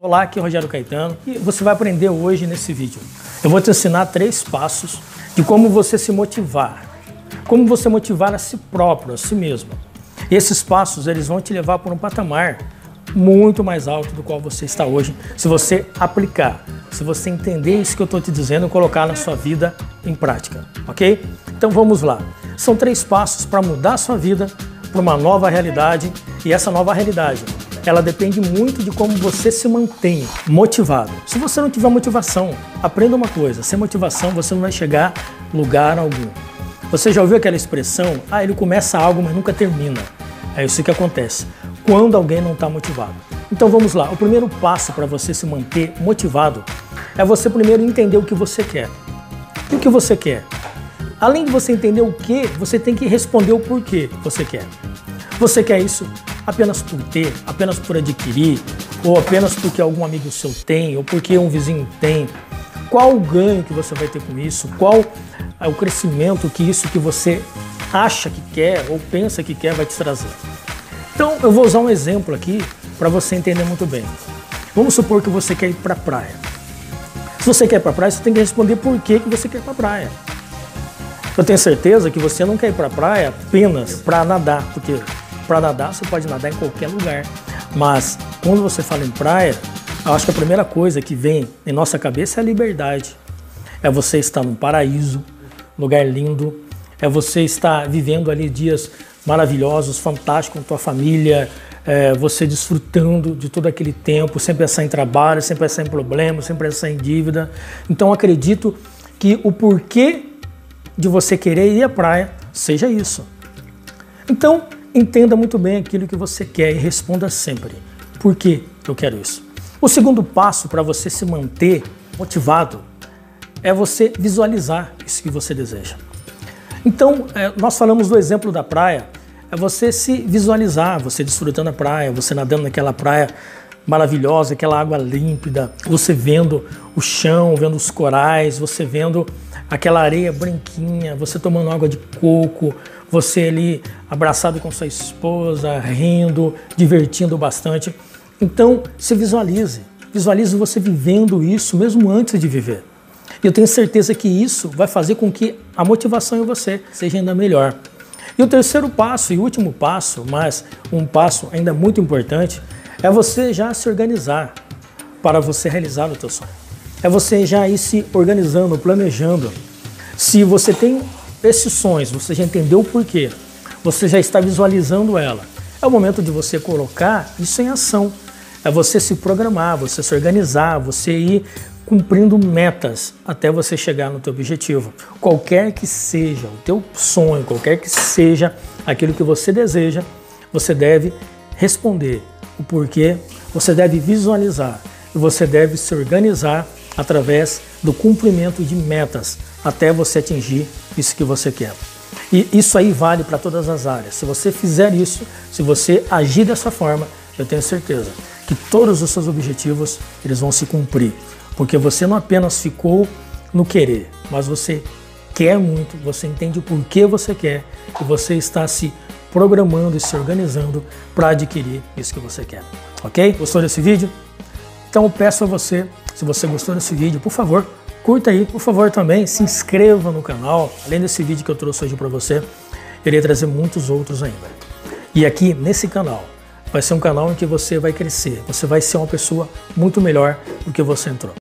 Olá, aqui é Rogério Caetano e você vai aprender hoje nesse vídeo. Eu vou te ensinar três passos de como você se motivar, como você motivar a si próprio, a si mesmo. Esses passos eles vão te levar para um patamar muito mais alto do qual você está hoje, se você aplicar, se você entender isso que eu estou te dizendo e colocar na sua vida em prática, ok? Então vamos lá. São três passos para mudar a sua vida para uma nova realidade e essa nova realidade ela depende muito de como você se mantém motivado. Se você não tiver motivação, aprenda uma coisa: sem motivação você não vai chegar lugar algum. Você já ouviu aquela expressão? Ah, ele começa algo, mas nunca termina. É isso que acontece quando alguém não está motivado. Então vamos lá. O primeiro passo para você se manter motivado é você primeiro entender o que você quer. E o que você quer? Além de você entender o que, você tem que responder o porquê você quer. Você quer isso apenas por ter, apenas por adquirir, ou apenas porque algum amigo seu tem, ou porque um vizinho tem? Qual o ganho que você vai ter com isso? Qual é o crescimento que isso que você acha que quer ou pensa que quer vai te trazer? Então, eu vou usar um exemplo aqui para você entender muito bem. Vamos supor que você quer ir para a praia. Se você quer ir para a praia, você tem que responder por que, que você quer ir para a praia. Eu tenho certeza que você não quer ir para a praia apenas para nadar, porque para nadar, você pode nadar em qualquer lugar. Mas quando você fala em praia, eu acho que a primeira coisa que vem em nossa cabeça é a liberdade. É você estar num paraíso, lugar lindo. É você estar vivendo ali dias maravilhosos, fantásticos com tua família, é, você desfrutando de todo aquele tempo, sem pensar em trabalho, sem pensar em problemas, sem pensar em dívida. Então acredito que o porquê de você querer ir à praia seja isso. Então, Entenda muito bem aquilo que você quer e responda sempre: por que eu quero isso? O segundo passo para você se manter motivado é você visualizar isso que você deseja. Então, é, nós falamos do exemplo da praia, é você se visualizar, você desfrutando a praia, você nadando naquela praia maravilhosa, aquela água límpida, você vendo o chão, vendo os corais, você vendo aquela areia branquinha, você tomando água de coco, você ali abraçado com sua esposa, rindo, divertindo bastante. Então, se visualize, visualize você vivendo isso mesmo antes de viver. E eu tenho certeza que isso vai fazer com que a motivação em você seja ainda melhor. E o terceiro passo e último passo, mas um passo ainda muito importante, é você já se organizar para você realizar o teu sonho. É você já ir se organizando, planejando. Se você tem esses sonhos, você já entendeu o porquê, você já está visualizando ela. É o momento de você colocar isso em ação. É você se programar, você se organizar, você ir cumprindo metas até você chegar no teu objetivo. Qualquer que seja o teu sonho, qualquer que seja aquilo que você deseja, você deve responder o porquê, você deve visualizar e você deve se organizar através do cumprimento de metas até você atingir isso que você quer. E isso aí vale para todas as áreas. Se você fizer isso, se você agir dessa forma, eu tenho certeza que todos os seus objetivos eles vão se cumprir, porque você não apenas ficou no querer, mas você quer muito, você entende o porquê você quer e você está se programando e se organizando para adquirir isso que você quer. Ok? Gostou desse vídeo? Então peço a você, se você gostou desse vídeo, por favor, curta aí, por favor também, se inscreva no canal. Além desse vídeo que eu trouxe hoje para você, eu irei trazer muitos outros ainda. E aqui nesse canal, vai ser um canal em que você vai crescer, você vai ser uma pessoa muito melhor do que você entrou.